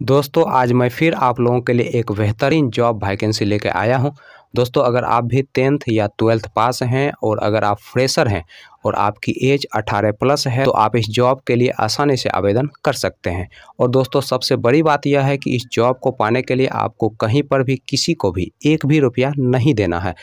दोस्तों, आज मैं फिर आप लोगों के लिए एक बेहतरीन जॉब वैकेंसी लेके आया हूँ। दोस्तों, अगर आप भी टेंथ या ट्वेल्थ पास हैं और अगर आप फ्रेशर हैं और आपकी एज 18 प्लस है तो आप इस जॉब के लिए आसानी से आवेदन कर सकते हैं। और दोस्तों, सबसे बड़ी बात यह है कि इस जॉब को पाने के लिए आपको कहीं पर भी किसी को भी एक भी रुपया नहीं देना है।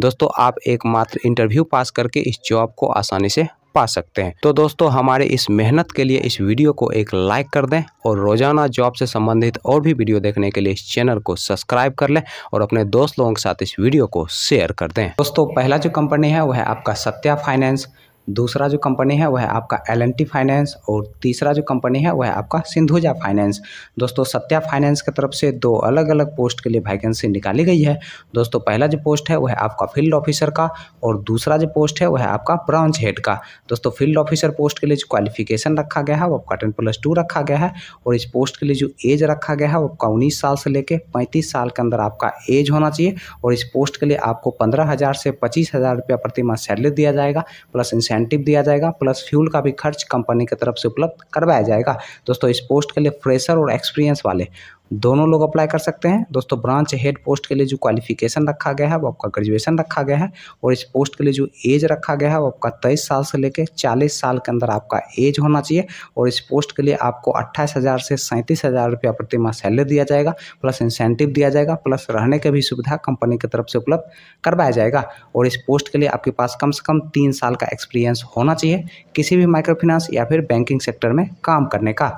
दोस्तों, आप एकमात्र इंटरव्यू पास करके इस जॉब को आसानी से पा सकते हैं। तो दोस्तों, हमारे इस मेहनत के लिए इस वीडियो को एक लाइक कर दें और रोज़ाना जॉब से संबंधित और भी वीडियो देखने के लिए इस चैनल को सब्सक्राइब कर लें और अपने दोस्त लोगों के साथ इस वीडियो को शेयर कर दें। दोस्तों, पहला जो कंपनी है, वह है आपका सत्या फाइनेंस। दूसरा जो कंपनी है, वह है आपका एल फाइनेंस और तीसरा जो कंपनी है, वह है आपका सिंधुजा फाइनेंस दोस्तों, सत्या फाइनेंस की तरफ़ से दो अलग अलग पोस्ट के लिए वैकेंसी निकाली गई है। दोस्तों, पहला जो पोस्ट है, वह है आपका फ़ील्ड ऑफिसर का और दूसरा जो पोस्ट है, वह है आपका ब्रांच हेड का। दोस्तों फ़ील्ड ऑफिसर पोस्ट के लिए जो क्वालिफिकेशन रखा गया है, वो आपका टेन प्लस टू रखा गया है और इस पोस्ट के लिए जो एज रखा गया है, वो आपका उन्नीस साल से लेकर पैंतीस साल के अंदर आपका एज होना चाहिए और इस पोस्ट के लिए आपको पंद्रह हज़ार से पच्चीस हज़ार रुपया प्रति माह सैलरी दिया जाएगा प्लस इंसेंटिव दिया जाएगा, प्लस फ्यूल का भी खर्च कंपनी की तरफ़ से उपलब्ध करवाया जाएगा। दोस्तों, इस पोस्ट के लिए फ्रेशर और एक्सपीरियंस वाले दोनों लोग अप्लाई कर सकते हैं। दोस्तों ब्रांच हेड पोस्ट के लिए जो क्वालिफिकेशन रखा गया है, वो आपका ग्रेजुएशन रखा गया है और इस पोस्ट के लिए जो एज रखा गया है, वो आपका तेईस साल से लेकर चालीस साल के अंदर आपका एज होना चाहिए और इस पोस्ट के लिए आपको अट्ठाईस हज़ार से सैंतीस हज़ार रुपया प्रति माह सैलरी दिया जाएगा प्लस इंसेंटिव दिया जाएगा प्लस रहने की भी सुविधा कंपनी की तरफ़ से उपलब्ध करवाया जाएगा और इस पोस्ट के लिए आपके पास कम से कम तीन साल का एक्सपीरियंस होना चाहिए किसी भी माइक्रो फाइनेंस या फिर बैंकिंग सेक्टर में काम करने का।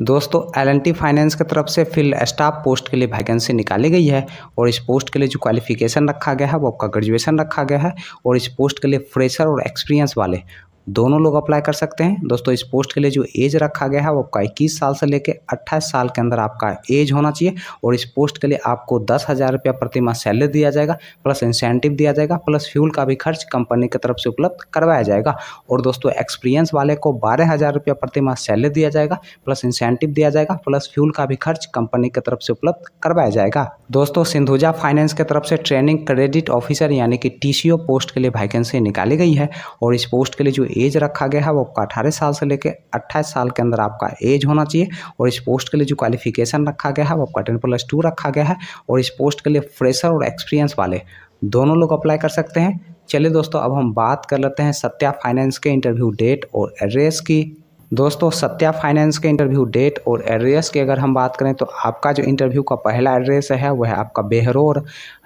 दोस्तों एल फाइनेंस की तरफ़ से फ़ील्ड स्टाफ पोस्ट के लिए वैकेंसी निकाली गई है और इस पोस्ट के लिए जो क्वालिफिकेशन रखा गया है, वो आपका ग्रेजुएशन रखा गया है और इस पोस्ट के लिए फ्रेशर और एक्सपीरियंस वाले दोनों लोग अप्लाई कर सकते हैं। दोस्तों, इस पोस्ट के लिए जो एज रखा गया है, वो आपका इक्कीस साल से लेकर अट्ठाईस साल के अंदर आपका एज होना चाहिए और इस पोस्ट के लिए आपको दस हज़ार रुपया प्रति माह सैलरी दिया जाएगा प्लस इंसेंटिव दिया जाएगा प्लस फ्यूल का भी खर्च कंपनी की तरफ़ से उपलब्ध करवाया जाएगा। और दोस्तों एक्सपीरियंस वाले को बारह हज़ार रुपया प्रति माह सैलरी दिया जाएगा प्लस इंसेंटिव दिया जाएगा प्लस फ्यूल का भी खर्च कंपनी की तरफ़ से उपलब्ध करवाया जाएगा। दोस्तों, सिंधुजा फाइनेंस की तरफ़ से ट्रेनिंग क्रेडिट ऑफिसर यानी कि टीसीओ पोस्ट के लिए वैकेंसी निकाली गई है और इस पोस्ट के लिए जो एज रखा गया है, वो आपका अठारह साल से लेकर अट्ठाईस साल के अंदर आपका एज होना चाहिए। और इस पोस्ट के लिए जो क्वालिफिकेशन रखा गया है, वो आपका टेन प्लस टू रखा गया है। और इस पोस्ट के लिए फ्रेशर और एक्सपीरियंस वाले दोनों लोग अप्लाई कर सकते हैं। चलिए दोस्तों, अब हम बात कर लेते हैं सत्या फाइनेंस के इंटरव्यू डेट और एड्रेस की। दोस्तों, सत्या फाइनेंस के इंटरव्यू डेट और एड्रेस की अगर हम बात करें तो आपका जो इंटरव्यू का पहला एड्रेस है वह है आपका बेहरोर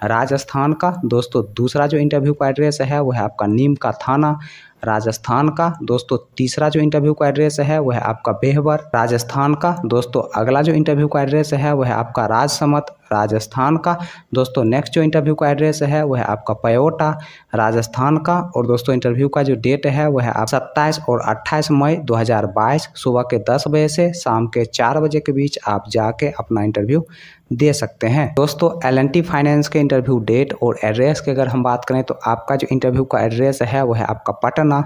राजस्थान का। दोस्तों, दूसरा जो इंटरव्यू का एड्रेस है वह है आपका नीम का थाना। राजस्थान का। दोस्तों, तीसरा जो इंटरव्यू का एड्रेस है, वह आपका बेहवर राजस्थान का। दोस्तों, अगला जो इंटरव्यू का एड्रेस है, वह आपका राजसमत राजस्थान का। दोस्तों नेक्स्ट जो इंटरव्यू का एड्रेस है, वह आपका पयोटा, राजस्थान का। और दोस्तों इंटरव्यू का जो डेट है, वह आप सत्ताईस और अट्ठाईस मई 2022 सुबह के 10 बजे से शाम के चार बजे के बीच आप जाके अपना इंटरव्यू दे सकते हैं। दोस्तों एल फाइनेंस के इंटरव्यू डेट और एड्रेस की अगर हम बात करें तो आपका जो इंटरव्यू का एड्रेस है वह है आपका पटना,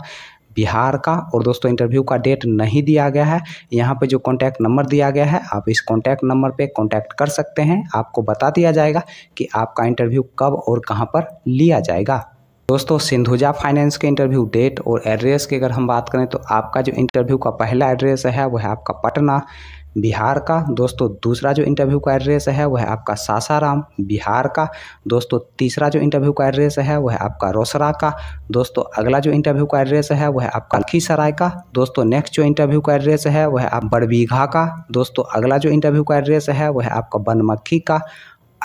बिहार का। और दोस्तों इंटरव्यू का डेट नहीं दिया गया है। यहाँ पे जो कॉन्टैक्ट नंबर दिया गया है, आप इस कॉन्टैक्ट नंबर पे कॉन्टैक्ट कर सकते हैं। आपको बता दिया जाएगा कि आपका इंटरव्यू कब और कहाँ पर लिया जाएगा। दोस्तों, सिंधुजा फाइनेंस के इंटरव्यू डेट और एड्रेस की अगर हम बात करें तो आपका जो इंटरव्यू का पहला एड्रेस है, वह है आपका पटना, बिहार का। दोस्तों, दूसरा जो इंटरव्यू का एड्रेस है, वह है आपका सासाराम, बिहार का। दोस्तों, तीसरा जो इंटरव्यू का एड्रेस है, वह है आपका रोसरा का। दोस्तों, अगला जो इंटरव्यू का एड्रेस है, वह है आपका लखीसराय का। दोस्तों, नेक्स्ट जो इंटरव्यू का एड्रेस है, वह है आप बड़बीघा का। दोस्तों, अगला जो इंटरव्यू का एड्रेस है, वह है आपका बनमक्खी का।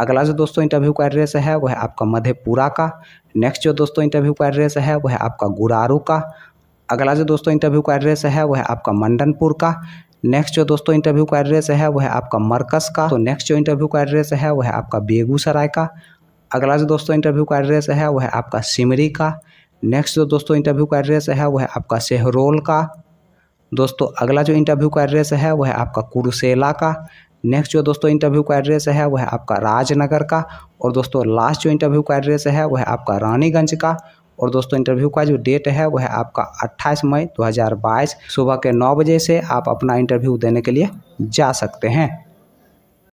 अगला जो दोस्तों इंटरव्यू का एड्रेस है, वह है आपका मधेपुरा का। नेक्स्ट जो दोस्तों इंटरव्यू का एड्रेस है, वह है आपका गुरारू का। अगला जो दोस्तों इंटरव्यू का एड्रेस है, वह है आपका मंडनपुर का। नेक्स्ट जो दोस्तों इंटरव्यू का एड्रेस है, वह है आपका मरकस का। तो नेक्स्ट जो इंटरव्यू का एड्रेस है, वह है आपका बेगूसराय का। अगला जो दोस्तों इंटरव्यू का एड्रेस है, वह है आपका सिमरी का। नेक्स्ट जो दोस्तों इंटरव्यू का एड्रेस है, वह है आपका सेहरोल का। दोस्तों, अगला जो इंटरव्यू का एड्रेस है, वह है आपका कुरुसेला का। नेक्स्ट जो दोस्तों इंटरव्यू का एड्रेस है, वह आपका राजनगर का। और दोस्तों लास्ट जो इंटरव्यू का एड्रेस है, वह आपका रानीगंज का। और दोस्तों इंटरव्यू का जो डेट है, वह आपका 28 मई 2022 सुबह के 9 बजे से आप अपना इंटरव्यू देने के लिए जा सकते हैं।